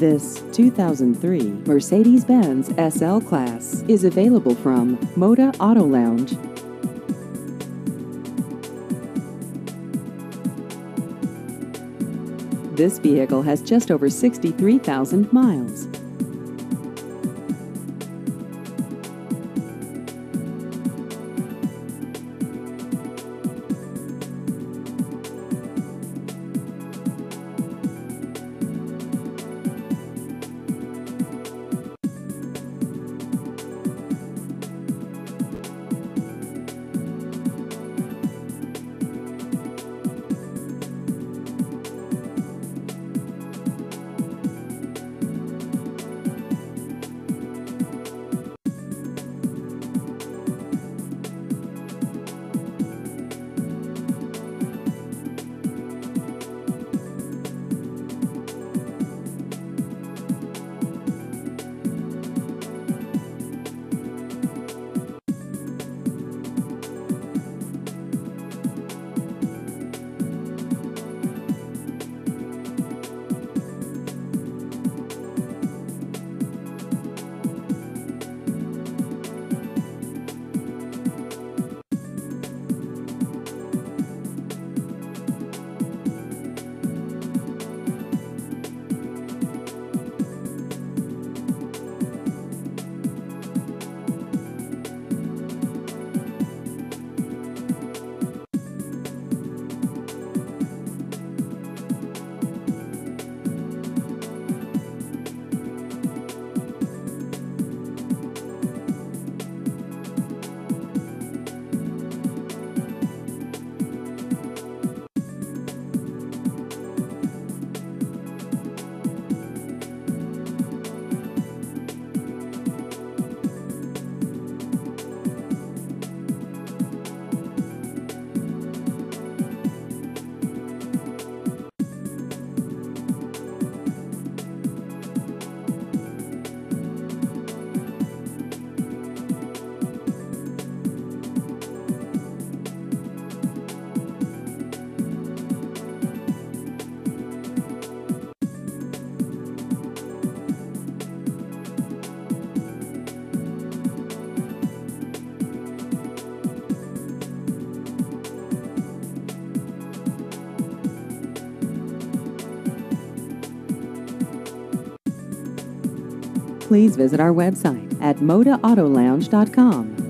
This 2003 Mercedes-Benz SL Class is available from Moda Auto Lounge. This vehicle has just over 63,000 miles. Please visit our website at modaautolounge.com.